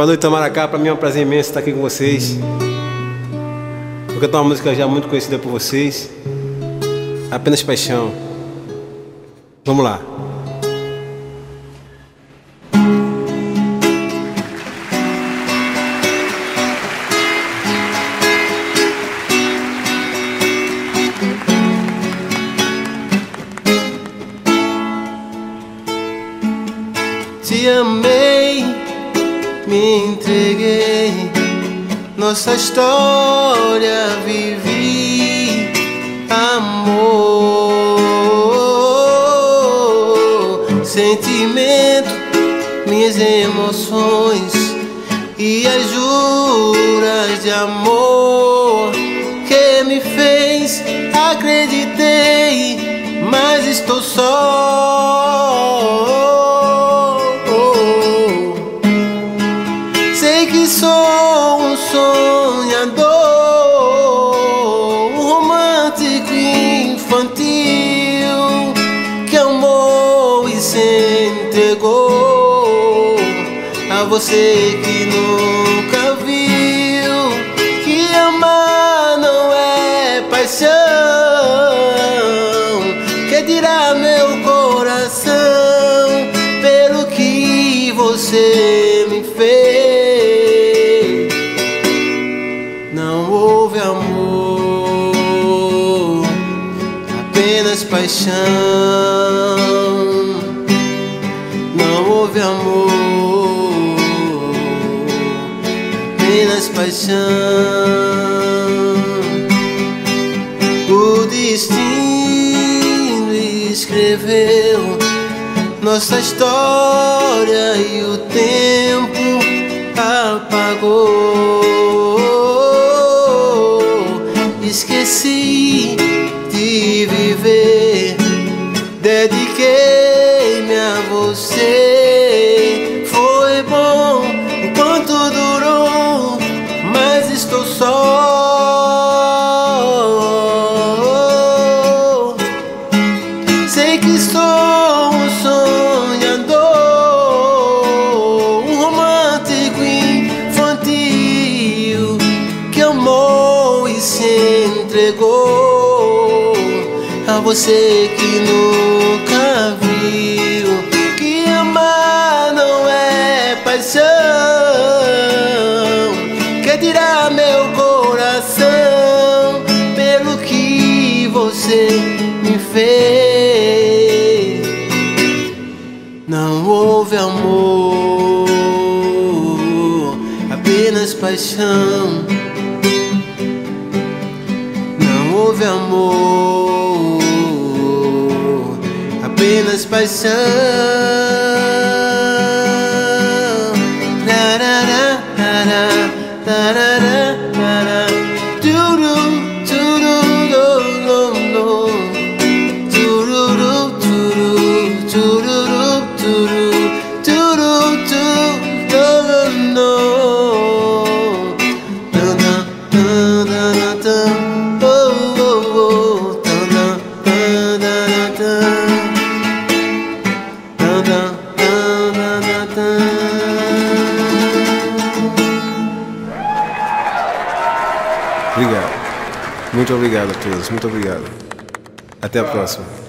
Boa noite, Tamaracá. Para mim é um prazer imenso estar aqui com vocês. Vou cantar uma música já muito conhecida por vocês. Apenas Paixão. Vamos lá. Te amei, me entreguei, nossa história vivi, amor, sentimento, minhas emoções e as juras de amor infantil que amou e se entregou a você que nunca viu que amar não é paixão. Que dirá meu coração pelo que você me fez? Apenas paixão. Não houve amor, apenas paixão. O destino escreveu nossa história e o tempo apagou. Estou só. Sei que sou um sonhador, um romântico infantil que amou e se entregou a você que nunca viu Que dirá meu coração pelo que você me fez? Não houve amor, apenas paixão. Não houve amor, apenas paixão. Obrigado. Muito obrigado a todos. Muito obrigado. Até a próxima.